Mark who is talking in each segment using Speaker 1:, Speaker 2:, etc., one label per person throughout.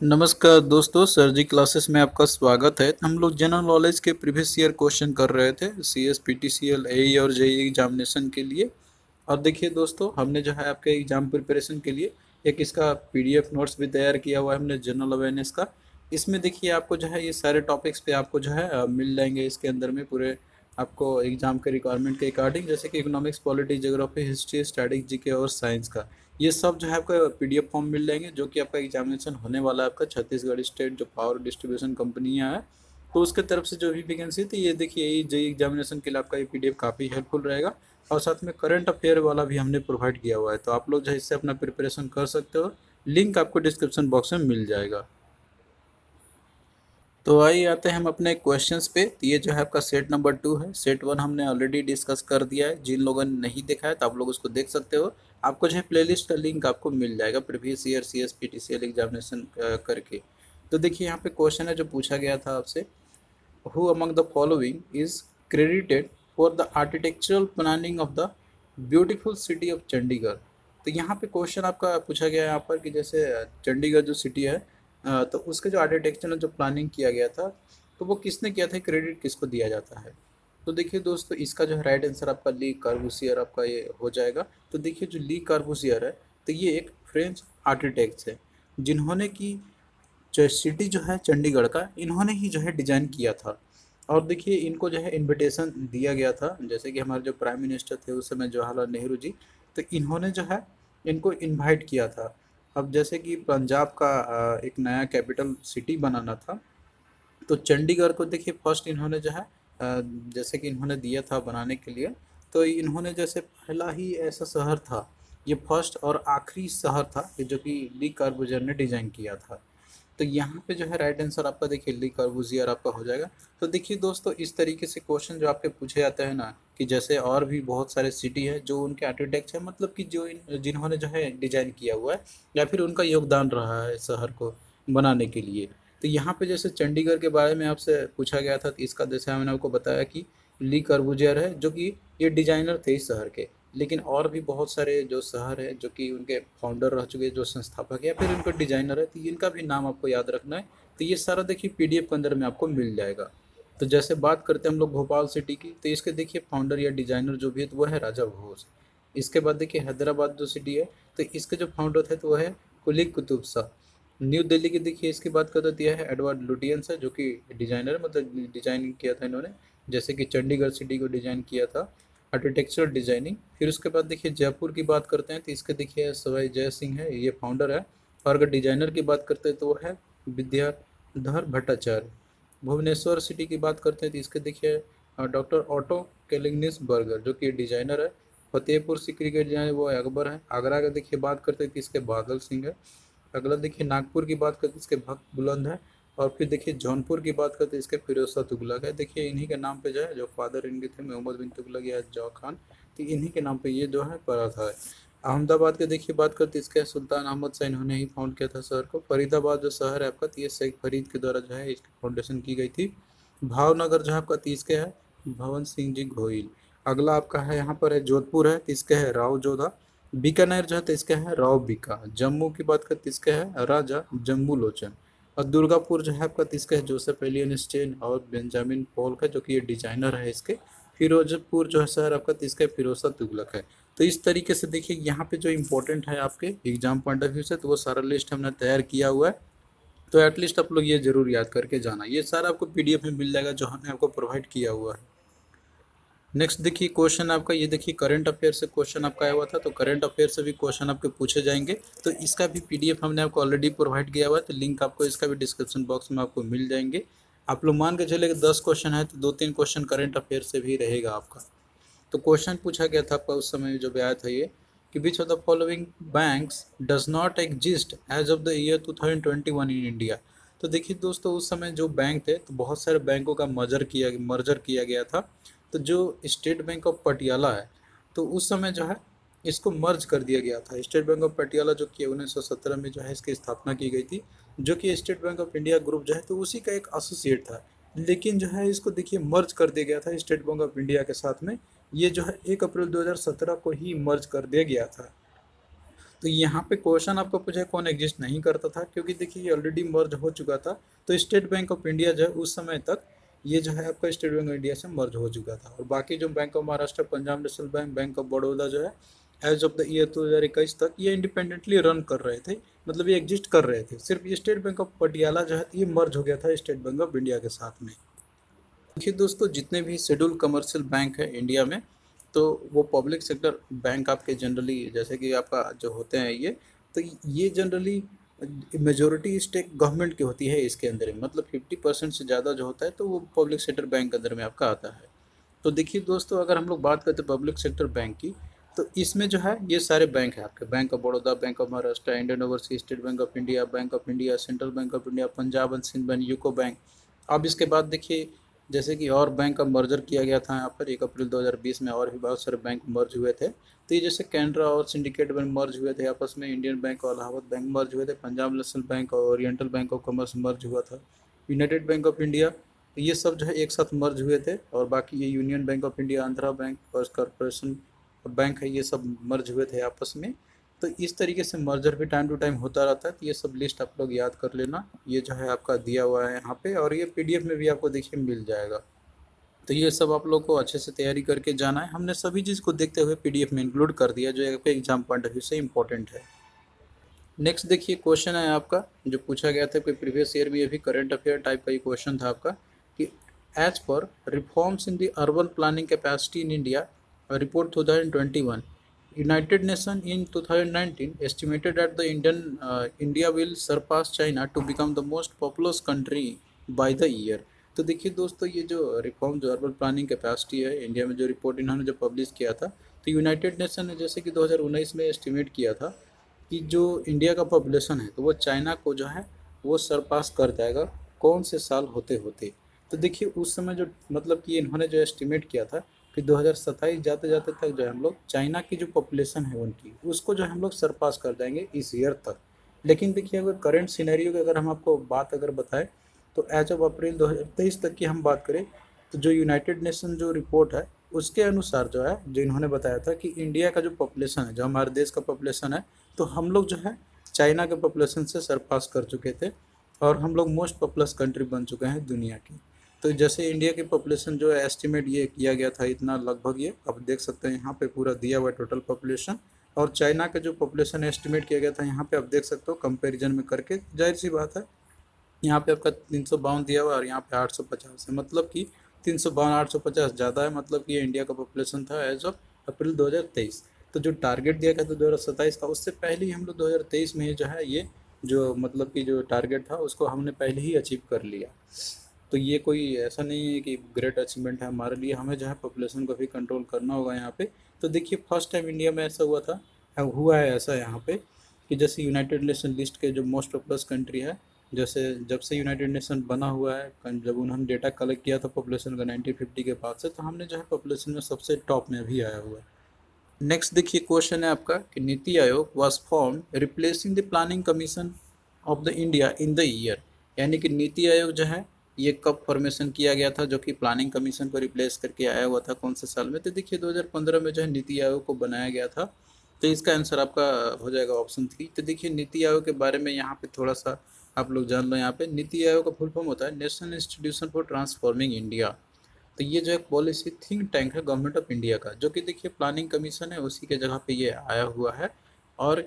Speaker 1: नमस्कार दोस्तों, सर जी क्लासेस में आपका स्वागत है। हम लोग जनरल नॉलेज के प्रीवियस ईयर क्वेश्चन कर रहे थे C S P T C L ए और जेई एग्जामिनेशन के लिए। और देखिए दोस्तों, हमने जो है आपके एग्ज़ाम प्रिपरेशन के लिए एक इसका पीडीएफ नोट्स भी तैयार किया हुआ है हमने जनरल अवेयरनेस का। इसमें देखिए आपको जो है ये सारे टॉपिक्स पे आपको जो है मिल जाएँगे इसके अंदर में पूरे आपको एग्ज़ाम के रिक्वायरमेंट के अकॉर्डिंग जैसे कि economics polity geography history static GK और साइंस का। ये सब जो है आपका पीडीएफ फॉर्म मिल जाएँगे, जो कि आपका एग्जामिनेशन होने वाला है आपका छत्तीसगढ़ स्टेट जो पावर डिस्ट्रीब्यूशन कंपनियाँ हैं। तो उसके तरफ़ से जो भी वैकेंसी थी, ये देखिए, ये जे एग्जामिनेशन के लिए आपका ये पीडीएफ काफ़ी हेल्पफुल रहेगा। और साथ में करंट अफेयर वाला भी हमने प्रोवाइड किया हुआ है। तो आप लोग जो इससे अपना प्रिपरेशन कर सकते हो। लिंक आपको डिस्क्रिप्शन बॉक्स में मिल जाएगा। तो आइए आते हैं हम अपने क्वेश्चंस पे। तो ये जो है आपका सेट नंबर टू है। सेट वन हमने ऑलरेडी डिस्कस कर दिया है। जिन लोगों ने नहीं देखा है तो आप लोग उसको देख सकते हो। आपको जो है प्लेलिस्ट का लिंक आपको मिल जाएगा previous year C S P T C L examination करके। तो देखिए यहाँ पे क्वेश्चन है जो पूछा गया था आपसे। Who among the following is credited for the architectural planning of the beautiful city of Chandigarh तो यहाँ पे क्वेश्चन आपका पूछा गया है यहाँ पर कि जैसे चंडीगढ़ जो सिटी है तो उसके जो आर्किटेक्चर जो प्लानिंग किया गया था तो वो किसने किया था? क्रेडिट किसको दिया जाता है? तो देखिए दोस्तों, इसका जो है राइट आंसर आपका ली कार्बूसियर आपका ये हो जाएगा। तो देखिए जो ली कार्बूसियर है तो ये एक फ्रेंच आर्किटेक्ट है, जिन्होंने की जो सिटी जो है चंडीगढ़ का, इन्होंने ही जो है डिज़ाइन किया था। और देखिए इनको जो है इनविटेशन दिया गया था, जैसे कि हमारे जो प्राइम मिनिस्टर थे, उस समय जवाहरलाल नेहरू जी तो इन्होंने जो है इनको इनवाइट किया था। अब जैसे कि पंजाब का एक नया कैपिटल सिटी बनाना था तो चंडीगढ़ को देखिए फ़र्स्ट इन्होंने जो है जैसे कि इन्होंने दिया था बनाने के लिए तो इन्होंने जैसे पहला ही ऐसा शहर था, ये फ़र्स्ट और आखिरी शहर था कि जो कि ली कार्बुजर ने डिज़ाइन किया था। तो यहाँ पे जो है राइट आंसर आपका देखिए, ली कार्बुजियर आपका हो जाएगा। तो देखिए दोस्तों, इस तरीके से क्वेश्चन जो आपके पूछे जाते हैं ना, कि जैसे और भी बहुत सारे सिटी है, जो उनके आर्किटेक्ट है मतलब कि जो इन, जिन्होंने जो है डिज़ाइन किया हुआ है, या फिर उनका योगदान रहा है शहर को बनाने के लिए। तो यहाँ पे जैसे चंडीगढ़ के बारे में आपसे पूछा गया था तो इसका जैसे मैंने आपको बताया कि ली कर्बुजियर है, जो कि ये डिज़ाइनर थे इस शहर के। लेकिन और भी बहुत सारे जो शहर है, जो कि उनके फाउंडर रह चुके जो संस्थापक या फिर उनका डिज़ाइनर है तो इनका भी नाम आपको याद रखना है। तो ये सारा देखिए पीडीएफ के अंदर में आपको मिल जाएगा। तो जैसे बात करते हैं हम लोग भोपाल सिटी की तो इसके देखिए फाउंडर या डिज़ाइनर जो भी है तो वो है राजा घोष इसके बाद देखिए हैदराबाद जो सिटी है तो इसके जो फाउंडर थे तो वो है कुलिक कुतुब शाह। न्यू दिल्ली की देखिए, इसकी बात करते तो यह है एडवर्ड लुटियंस है, जो कि डिज़ाइनर मतलब डिज़ाइन किया था इन्होंने। जैसे कि चंडीगढ़ सिटी को डिज़ाइन किया था आर्किटेक्चर डिज़ाइनिंग फिर उसके बाद देखिए, जयपुर की बात करते हैं तो इसके देखिए, सवाई जय सिंह है, ये फाउंडर है। और अगर डिज़ाइनर की बात करते हैं तो वो है विद्याधर भट्टाचार्य। भुवनेश्वर सिटी की बात करते हैं तो इसके देखिए डॉक्टर ऑटो केलिग्निस बर्गर जो कि डिज़ाइनर है। फतेहपुर सिकरी के डिज़ाइन वो अकबर है। आगरा का देखिए, बात करते हैं तो इसके बादल सिंह है। अगला देखिए, नागपुर की बात करते इसके भक्त बुलंद है। और फिर देखिए, जौनपुर की बात करते इसके फिरोज तुगलक है। देखिए, इन्हीं के नाम पे जो है, जो फादर इनके थे, मोहम्मद बिन तुगलक या जौ खान तो इन्हीं के नाम पे ये जो है, पड़ा था। अहमदाबाद के देखिए, बात करते इसके सुल्तान अहमद शाह, इन्होंने ही फाउंड किया था शहर को। फरीदाबाद जो शहर है आपका तो ये शेख फरीद के द्वारा जो है, इसकी फाउंडेशन की गई थी। भावनगर जो है आपका तीसके है, भवन सिंह जी घोइल अगला आपका है, यहाँ पर है, जोधपुर है इसके है, राव जोधा। बीकानेर जो है तो इसके है राव बीका, जम्मू की बात करते इसके है राजा जम्बू लोचन, और दुर्गापुर जो है आपका इसका है जोसेफ एलियन स्टेन और बेंजामिन पॉल का जो कि ये डिज़ाइनर है इसके, फिरोजपुर जो है शहर आपका इसका फिरोजा तुगलक है। तो इस तरीके से देखिए यहाँ पे जो इम्पोर्टेंट है आपके एग्ज़ाम पॉइंट ऑफ़ व्यू से तो वो सारा लिस्ट हमने तैयार किया हुआ है। तो एटलीस्ट आप लोग ये ज़रूर याद करके जाना। ये सारा आपको पीडीएफ में मिल जाएगा जो हमने आपको प्रोवाइड किया हुआ है। नेक्स्ट देखिए क्वेश्चन आपका, ये देखिए करंट अफेयर से क्वेश्चन आपका आया हुआ था तो करंट अफेयर से भी क्वेश्चन आपके पूछे जाएँगे। तो इसका भी पीडीएफ हमने आपको ऑलरेडी प्रोवाइड किया हुआ है तो लिंक आपको इसका भी डिस्क्रिप्शन बॉक्स में आपको मिल जाएँगे। आप लोग मान के चले कि दस क्वेश्चन है तो दो तीन क्वेश्चन करंट अफेयर से भी रहेगा आपका। तो क्वेश्चन पूछा गया था आपका उस समय जो आया था ये, कि which of the following banks does not exist as of the year two thousand twenty one in India तो देखिए दोस्तों, उस समय जो बैंक थे तो बहुत सारे बैंकों का मर्जर किया मर्जर किया गया था। तो जो स्टेट बैंक ऑफ़ पटियाला है तो उस समय जो है, इसको मर्ज कर दिया गया था। स्टेट बैंक ऑफ़ पटियाला जो कि उन्नीस सौ सत्रह में जो है, इसकी स्थापना की गई थी, जो कि State Bank of India group जो है तो उसी का एक एसोसिएट था। लेकिन जो है, इसको देखिए मर्ज कर दिया गया था स्टेट बैंक ऑफ़ इंडिया के साथ में। ये जो है, एक अप्रैल 2017 को ही मर्ज कर दिया गया था। तो यहाँ पे क्वेश्चन आपको पूछा, कौन एग्जिस्ट नहीं करता था? क्योंकि देखिए, ये ऑलरेडी मर्ज हो चुका था। तो स्टेट बैंक ऑफ़ इंडिया जो है, उस समय तक ये जो है आपका स्टेट बैंक ऑफ़ इंडिया से मर्ज हो चुका था। और बाकी जो Bank of Maharashtra, Punjab National Bank Bank of Baroda जो है एज ऑफ़ द ईयर दो हज़ार इक्कीस तक ये इंडिपेंडेंटली रन कर रहे थे मतलब ये एग्जिस्ट कर रहे थे। सिर्फ़ ये स्टेट बैंक ऑफ़ पटियाला जो है, ये मर्ज हो गया था स्टेट बैंक ऑफ़ इंडिया के साथ में। देखिए दोस्तों, जितने भी शेड्यूल कमर्शियल बैंक है इंडिया में तो वो पब्लिक सेक्टर बैंक आपके जनरली जैसे कि आपका जो होते हैं ये तो ये जनरली मेजोरिटी स्टेक गवर्नमेंट की होती है इसके अंदर में मतलब फिफ्टी परसेंट से ज़्यादा जो होता है तो वो पब्लिक सेक्टर बैंक के अंदर में आपका आता है। तो देखिए दोस्तों, अगर हम लोग बात करते हैं पब्लिक सेक्टर बैंक की तो इसमें जो है, ये सारे बैंक है आपके। Bank of Baroda Bank of Maharashtra Indian Overseas State Bank of India Bank of India Central Bank of India Punjab and Sind Bank UCO Bank अब इसके बाद देखिए जैसे कि और बैंक का मर्जर किया गया था यहाँ पर, एक अप्रैल 2020 में और भी बहुत सारे बैंक मर्ज हुए थे। तो ये जैसे कैनरा और सिंडिकेट बैंक मर्ज हुए थे, आपस में इंडियन बैंक और इलाहाबाद बैंक मर्ज हुए थे पंजाब नेशनल बैंक और Oriental Bank of Commerce merge हुआ था यूनाइटेड बैंक ऑफ़ इंडिया ये सब जो है एक साथ मर्ज हुए थे और बाकी ये Union Bank of India Andhra Bank और कॉरपोरेशन बैंक है, ये सब मर्ज हुए थे आपस में। तो इस तरीके से मर्जर भी टाइम टू टाइम होता रहता है तो ये सब लिस्ट आप लोग याद कर लेना। ये जो है आपका दिया हुआ है यहाँ पे, और ये पीडीएफ में भी आपको देखिए मिल जाएगा। तो ये सब आप लोग को अच्छे से तैयारी करके जाना है। हमने सभी चीज़ को देखते हुए पीडीएफ में इंक्लूड कर दिया, जो आपके एग्ज़ाम पॉइंट ऑफ़ व्यू से इंपॉर्टेंट है। नेक्स्ट देखिए क्वेश्चन है आपका, जो पूछा गया था कोई प्रीवियस ईयर भी अभी करंट अफेयर टाइप का ये क्वेश्चन था आपका, कि एज पर reforms in the urban planning capacity in India report 2021 United Nations in 2019 estimated that the Indian uh, India will surpass China to become the most populous country by the year. तो देखिए दोस्तों ये जो reform जो urban planning capacity है India में जो report इन्होंने जो पब्लिश किया था तो यूनाइटेड नेशन ने जैसे कि 2019 में एस्टिमेट किया था कि जो इंडिया का पॉपुलेशन है तो वो चाइना को जो है वो सरपास कर जाएगा कौन से साल होते होते तो देखिए उस समय जो मतलब कि इन्होंने जो एस्टिमेट किया था कि 2027 जाते जाते तक जो है हम लोग चाइना की जो पॉपुलेशन है उनकी, उसको जो है हम लोग सरपास कर जाएँगे इस ईयर तक। लेकिन देखिए, अगर करंट सिनेरियो की अगर हम आपको बात अगर बताएँ तो एज ऑफ़ अप्रैल 2023 तक की हम बात करें तो जो यूनाइटेड नेशन जो रिपोर्ट है, उसके अनुसार जो है, जो इन्होंने बताया था कि इंडिया का जो पॉपुलेशन है, जो हमारे देश का पॉपुलेशन है तो हम लोग जो है चाइना के पॉपुलेशन से सरपास कर चुके थे और हम लोग मोस्ट पॉपुलस कंट्री बन चुके हैं दुनिया की। तो जैसे इंडिया की पॉपुलेशन जो है एस्टिमेट ये किया गया था, इतना लगभग ये आप देख सकते हैं यहाँ पे पूरा दिया हुआ टोटल पॉपुलेशन और चाइना का जो पॉपुलेशन एस्टिमेट किया गया था, यहाँ पे आप देख सकते हो कंपैरिजन में करके ज़ाहिर सी बात है। यहाँ पे आपका तीन सौ बावन दिया हुआ और यहाँ पे आठ सौ पचास है। मतलब कि तीन सौ बावन, आठ सौ पचास ज़्यादा है मतलब कि ये इंडिया का पॉपुलेशन था एज ऑफ़ अप्रैल दो हज़ार तेईस। तो जो टारगेट दिया गया था दो हज़ार सत्ताईस का, उससे पहले ही हम लोग दो हज़ार तेईस में जो है ये, जो मतलब कि जो टारगेट था, उसको हमने पहले ही अचीव कर लिया। तो ये कोई ऐसा नहीं है कि ग्रेट अचीवमेंट है हमारे लिए। हमें जो है पॉपुलेशन को भी कंट्रोल करना होगा यहाँ पे। तो देखिए फ़र्स्ट टाइम इंडिया में ऐसा हुआ था हुआ है ऐसा यहाँ पे कि जैसे यूनाइटेड नेशन लिस्ट के जो मोस्ट पॉपुलस कंट्री है, जैसे जब से यूनाइटेड नेशन बना हुआ है जब उन्होंने डेटा कलेक्ट किया था पॉपुलेशन का नाइनटीन फिफ्टी के बाद से तो हमने जो है पॉपुलेशन में सबसे टॉप में भी आया हुआ है। नेक्स्ट देखिए क्वेश्चन है आपका कि NITI Aayog was form replacing the planning commission of the India in the year यानी कि नीति आयोग जो है ये कब फॉर्मेशन किया गया था, जो कि प्लानिंग कमीशन को रिप्लेस करके आया हुआ था, कौन से साल में? तो देखिए 2015 में जो है नीति आयोग को बनाया गया था। तो इसका आंसर आपका हो जाएगा ऑप्शन थ्री तो देखिए, नीति आयोग के बारे में यहाँ पे थोड़ा सा आप लोग जान लो यहाँ पे। नीति आयोग का फुल फॉर्म होता है national institution for transforming India तो ये जो एक पॉलिसी थिंक टैंक है गवर्नमेंट ऑफ़ इंडिया का, जो कि देखिए प्लानिंग कमीशन है, उसी के जगह पे ये आया हुआ है। और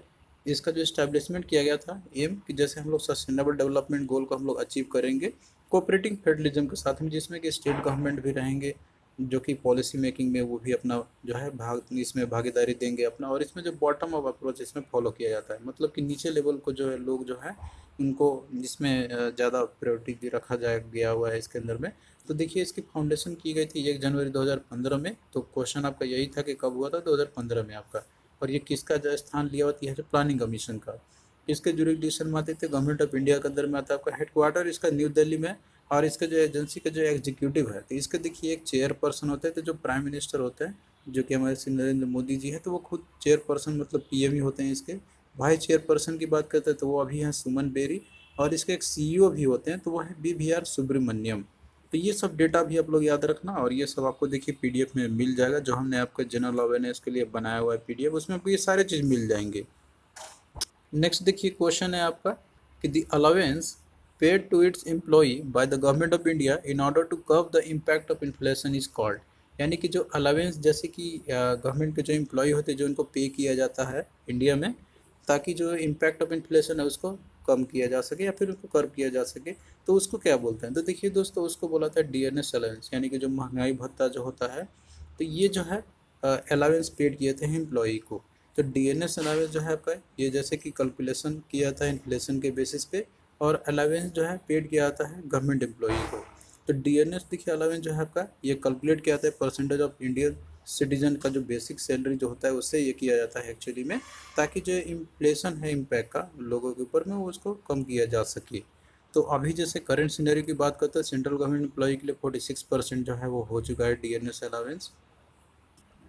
Speaker 1: इसका जो इस्टेब्लिशमेंट किया गया था एम कि जैसे हम लोग सस्टेनेबल डेवलपमेंट गोल को हम लोग अचीव करेंगे कोऑपरेटिंग फेडरलिज्म के साथ में, जिसमें कि स्टेट गवर्नमेंट भी रहेंगे, जो कि पॉलिसी मेकिंग में वो भी अपना जो है भाग, इसमें भागीदारी देंगे अपना, और इसमें जो बॉटम ऑफ़ अप्रोच इसमें फॉलो किया जाता है। मतलब कि नीचे लेवल को जो है, लोग जो है, उनको जिसमें ज़्यादा प्रायोरिटी रखा जाए गया हुआ है इसके अंदर में। तो देखिए, इसकी फाउंडेशन की गई थी एक जनवरी 2015 में तो क्वेश्चन आपका यही था कि कब हुआ था? 2015 में आपका। और ये किसका जो स्थान लिया हुआ है प्लानिंग कमीशन का। इसके जुरिडिक्शन में आते थे गवर्नमेंट ऑफ़ इंडिया के अंदर में आता है, आपका हेडक्वार्टर इसका न्यू दिल्ली में, और इसका जो एजेंसी का जो एग्जीक्यूटिव है तो इसके देखिए एक चेयरपर्सन होते हैं तो जो प्राइम मिनिस्टर होते हैं, जो कि हमारे श्री नरेंद्र मोदी जी है तो वो खुद चेयरपर्सन मतलब पीएम ही होते हैं इसके। भाई चेयरपर्सन की बात करते हैं तो वो अभी हैं सुमन बेरी, और इसके एक सीईओ भी होते हैं तो वो है बी वी आर सुब्रमण्यम तो ये सब डेटा भी आप लोग याद रखना और ये सब आपको देखिए पीडीएफ में मिल जाएगा, जो हमने आपका जनरल अवेयरनेस के लिए बनाया हुआ है पीडीएफ उसमें आपको ये सारे चीज़ मिल जाएँगे। नेक्स्ट देखिए क्वेश्चन है आपका कि the allowance paid to its employee by the government of India in order to cover the impact of inflation is called यानी कि जो अलावेंस जैसे कि गवर्नमेंट के जो एम्प्लॉय होते हैं, जो उनको पे किया जाता है इंडिया में, ताकि जो इम्पैक्ट ऑफ़ इन्फ्लेशन है उसको कम किया जा सके या फिर उसको कर्व किया जा सके। तो उसको क्या बोलते हैं? तो देखिए दोस्तों, उसको बोला था डी एन एस अलावेंस यानी कि जो महँगाई भत्ता जो होता है तो ये जो है अलावेंस पेड किए थे एम्प्लॉई को। तो डी एन एस अलावेंस जो है आपका, ये जैसे कि कैलकुलेशन किया था इन्फ्लेशन के बेसिस पे, और अलावेंस जो है पेड किया जाता है गवर्नमेंट एम्प्लॉई को। तो डी एन एस देखिए अलावेंस जो है आपका, ये कैलकुलेट किया जाता है परसेंटेज ऑफ़ इंडियन सिटीजन का जो बेसिक सैलरी जो होता है, उससे ये किया जाता है एक्चुअली में, ताकि जो इन्फ्लेशन है इम्पैक्ट का लोगों के ऊपर में उसको कम किया जा सके। तो अभी जैसे करंट सीनरी की बात करते हैं सेंट्रल गवर्नमेंट एम्प्लॉय के लिए फोर्टी सिक्स परसेंट जो है वो हो चुका है D N S allowance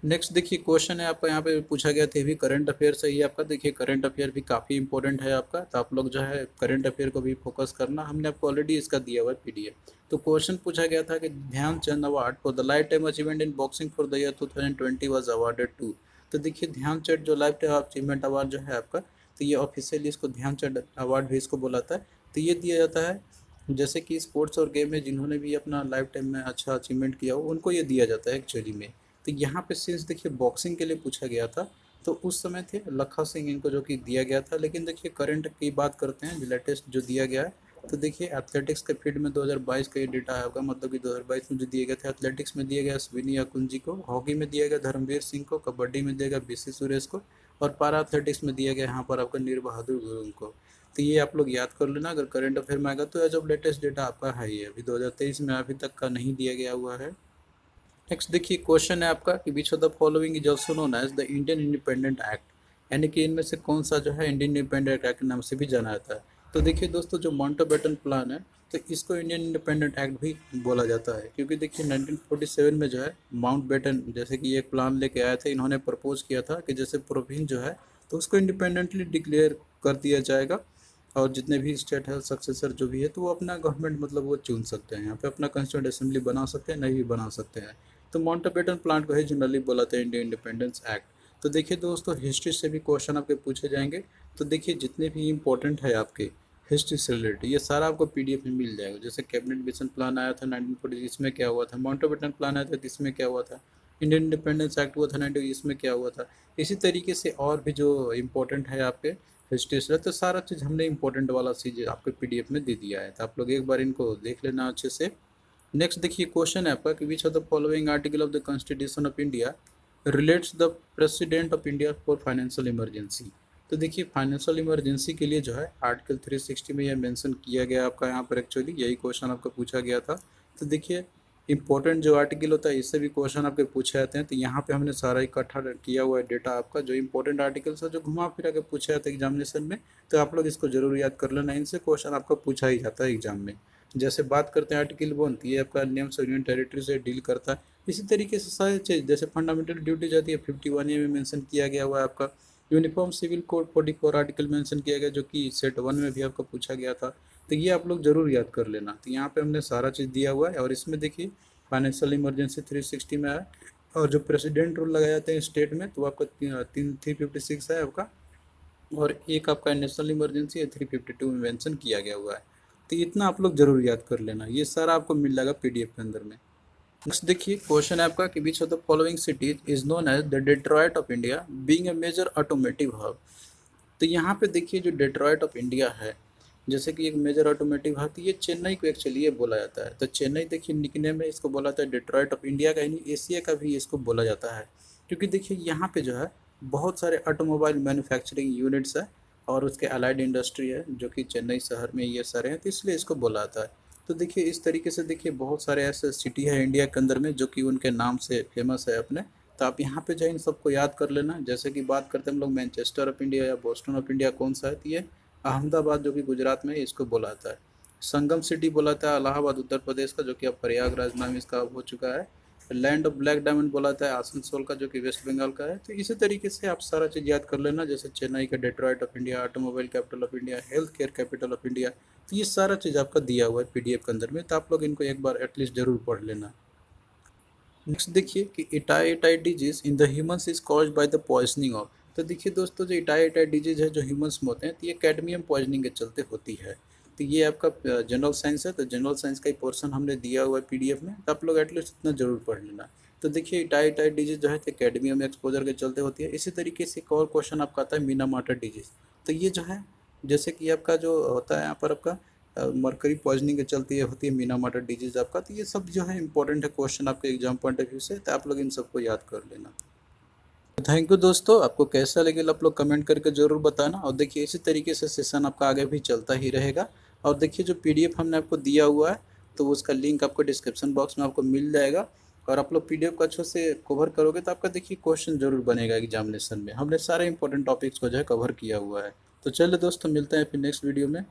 Speaker 1: next देखिए क्वेश्चन है आपका, यहाँ पे पूछा गया था भी करंट अफेयर सही है आपका देखिए करंट अफेयर भी काफ़ी इंपॉर्टेंट है आपका तो आप लोग जो है करंट अफेयर को भी फोकस करना। हमने आपको ऑलरेडी इसका दिया हुआ है पीडीएफ तो क्वेश्चन पूछा गया था कि Dhyan Chand award for the lifetime achievement in boxing for the year two thousand twenty was awarded to तो देखिए ध्यानचंद जो लाइफ टाइम अचीवमेंट अवार्ड जो है आपका तो ये ऑफिशियली इसको ध्यानचंद अवार्ड भी इसको बुलाता है तो ये दिया जाता है। जैसे कि स्पोर्ट्स और गेम में जिन्होंने भी अपना लाइफ टाइम में अच्छा अचीवमेंट किया हो, उनको ये दिया जाता है एक्चुअली में। तो यहाँ पे सिंस देखिए बॉक्सिंग के लिए पूछा गया था तो उस समय थे लखा सिंह इनको जो कि दिया गया था। लेकिन देखिए करंट की बात करते हैं लेटेस्ट जो दिया गया है तो देखिए एथलेटिक्स के फ़ील्ड में 2022 का ये डेटा है मतलब कि 2022 में जो दिए गए थे एथलेटिक्स में दिया गया स्विनी अकुंजी को हॉकी में दिया गया धर्मवीर सिंह को, कबड्डी में दिया गया बीसी सुरेश को, और पारा एथलेटिक्स में दिया गया यहाँ पर आपका नीर बहादुर गुरुंग को। तो ये आप लोग याद कर लेना, अगर करंट अफेयर में आएगा तो एज ऑफ़ लेटेस्ट डेटा आपका है ही अभी 2023 में अभी तक का नहीं दिया गया हुआ है। नेक्स्ट देखिए क्वेश्चन है आपका कि which of the following is also known as the Indian independent act यानी कि इनमें से कौन सा जो है इंडियन इंडिपेंडेंट एक्ट के नाम से भी जाना जाता है। तो देखिए दोस्तों, जो माउंटो बेटन प्लान है तो इसको इंडियन इंडिपेंडेंट एक्ट भी बोला जाता है। क्योंकि देखिए 1947 में जो है माउंट बेटन जैसे कि एक प्लान लेके आए थे, इन्होंने प्रपोज किया था कि जैसे प्रोविंस जो है तो उसको इंडिपेंडेंटली डिक्लेयर कर दिया जाएगा। और जितने भी स्टेट है सक्सेसर जो भी है तो वो अपना गवर्नमेंट मतलब वो चुन सकते हैं। यहाँ पे अपना कंस्टिट्यूंट असेंबली बना सकते हैं, नहीं भी बना सकते हैं। तो माउंटबेटन प्लांट को ही जनरली बोला हैं इंडियन इंडिपेंडेंस एक्ट तो देखिए दोस्तों हिस्ट्री से भी क्वेश्चन आपके पूछे जाएँगे। तो देखिए, जितने भी इंपॉर्टेंट है आपके हिस्ट्री से रिलेटेड ये सारा आपको पीडीएफ में मिल जाएगा। जैसे कैबिनेट मिशन प्लान आया था नाइनटीन फोर्टी इसमें क्या हुआ था? माउंटबेटन प्लान आया था तो इसमें क्या हुआ था? इंडियन इंडिपेंडेंस एक्ट हुआ था नाइनटी इसमें क्या हुआ था? इसी तरीके से और भी जो इम्पोर्टेंट है आपके से तो सारा चीज़ हमने इंपॉर्टेंट वाला चीज़ आपके पीडीएफ में दे दिया है तो आप लोग एक बार इनको देख लेना अच्छे से। नेक्स्ट देखिए क्वेश्चन है आपका कि which of the following article of the constitution of India relates the president of India for financial emergency तो देखिए फाइनेंशियल इमरजेंसी के लिए जो है आर्टिकल 360 में यह मेंशन किया गया आपका यहाँ पर एक्चुअली यही क्वेश्चन आपका पूछा गया था। तो देखिए इंपॉर्टेंट जो आर्टिकल होता है, इससे भी क्वेश्चन आपके पूछे जाते हैं। तो यहाँ पे हमने सारा इकट्ठा किया हुआ है डेटा आपका, जो इंपॉर्टेंट आर्टिकल्स है, जो घुमा फिरा के पूछे जाते हैं एग्जामिनेशन में तो आप लोग इसको ज़रूर याद कर लेना। इनसे क्वेश्चन आपका पूछा ही जाता है एग्ज़ाम में। जैसे बात करते हैं आर्टिकल वन ये आपका नेम्स यूनियन टेरिटरी से डील करता है। इसी तरीके से सारे चीज़, जैसे फंडामेंटल ड्यूटी जाती है फिफ्टी वन ए में मैंसन किया गया हुआ है आपका। Uniform civil code forty four article mention किया गया, जो कि सेट वन में भी आपका पूछा गया था। तो ये आप लोग ज़रूर याद कर लेना। तो यहाँ पे हमने सारा चीज़ दिया हुआ है और इसमें देखिए फाइनेंशियल इमरजेंसी थ्री सिक्सटी में है और जो प्रेसिडेंट रूल लगाए जाते हैं स्टेट में तो आपका तीन थ्री फिफ्टी सिक्स है आपका और एक आपका नेशनल इमरजेंसी है थ्री फिफ्टी टू में मैंसन किया गया हुआ है। तो इतना आप लोग ज़रूर याद कर लेना। ये सारा आपको मिल जाएगा पीडीएफ के अंदर में। नेक्स्ट देखिए क्वेश्चन है आपका कि which of the following cities is known as the Detroit of India being a major automotive hub तो यहाँ पे देखिए, जो डेट्रॉयट ऑफ़ इंडिया है जैसे कि एक मेजर ऑटोमेटिव हब ये चेन्नई को एक्चुअली ये बोला जाता है। तो चेन्नई देखिए, निकने में इसको बोला जाता है, डेट्रॉयट ऑफ़ इंडिया का यानी एशिया का भी इसको बोला जाता है। क्योंकि देखिए, यहाँ पे जो है, बहुत सारे ऑटोमोबाइल मैन्युफैक्चरिंग यूनिट्स है और उसके अलाइड इंडस्ट्री है, जो कि चेन्नई शहर में ये सारे हैं तो इसलिए इसको बोला जाता है। तो देखिए, इस तरीके से देखिए, बहुत सारे ऐसे सिटी है इंडिया के अंदर में, जो कि उनके नाम से फ़ेमस है अपने। तो आप यहाँ पे जाए, इन सबको याद कर लेना। जैसे कि बात करते हैं हम लोग मैनचेस्टर ऑफ़ इंडिया या बोस्टन ऑफ़ इंडिया कौन सा है तो ये अहमदाबाद जो कि गुजरात में इसको बोला जाता है। संगम सिटी बोला जाता है इलाहाबाद उत्तर प्रदेश का, जो कि अब प्रयागराज नाम इसका हो चुका है। लैंड ऑफ़ ब्लैक डायमंड बोला जाता है, आसनसोल का, जो कि वेस्ट बंगाल का है। तो इसी तरीके से आप सारा चीज़ याद कर लेना, जैसे चेन्नई का Detroit of India automobile capital of India health care capital of India तो ये सारा चीज़ आपका दिया हुआ है पीडीएफ के अंदर में। तो आप लोग इनको एक बार एटलीस्ट ज़रूर पढ़ लेना। नेक्स्ट देखिए कि itai disease in the humans is cause by the poisoning of तो देखिए दोस्तों, जो इटाई डिज़ीज़ है, जो ह्यूमंस में होते हैं तो ये कैडमियम पॉइजनिंग के चलते होती है। तो ये आपका जनरल साइंस है तो जनरल साइंस का ही पोर्सन हमने दिया हुआ है पीडीएफ में तो आप लोग एटलीस्ट इतना ज़रूर पढ़ लेना। तो देखिए इटाई डिज़ीज़ जो है तो कैडमियम एक्सपोजर के चलते होती है। इसी तरीके से एक और क्वेश्चन आपका आता है, मीना माटर डिज़ीज़। तो ये जो है, जैसे कि आपका जो होता है यहाँ पर आपका मरकरी पॉइजनिंग के चलते ये होती है, मीना माटर डिज़ीज़ आपका। तो ये सब जो है इंपॉर्टेंट है क्वेश्चन आपके एग्ज़ाम पॉइंट ऑफ़ व्यू से तो आप लोग इन सबको याद कर लेना। थैंक यू दोस्तों, आपको कैसा लगे आप लोग कमेंट करके ज़रूर बताना। और देखिए, इसी तरीके से सेशन आपका आगे भी चलता ही रहेगा। और देखिए, जो पीडीएफ हमने आपको दिया हुआ है तो उसका लिंक आपको डिस्क्रिप्शन बॉक्स में आपको मिल जाएगा। और आप लोग पीडीएफ को अच्छे से कवर करोगे तो आपका देखिए क्वेश्चन ज़रूर बनेगा एग्जामिनेशन में। हमने सारे इंपॉर्टेंट टॉपिक्स को जो है कवर किया हुआ है। तो चलिए दोस्तों, मिलते हैं फिर नेक्स्ट वीडियो में।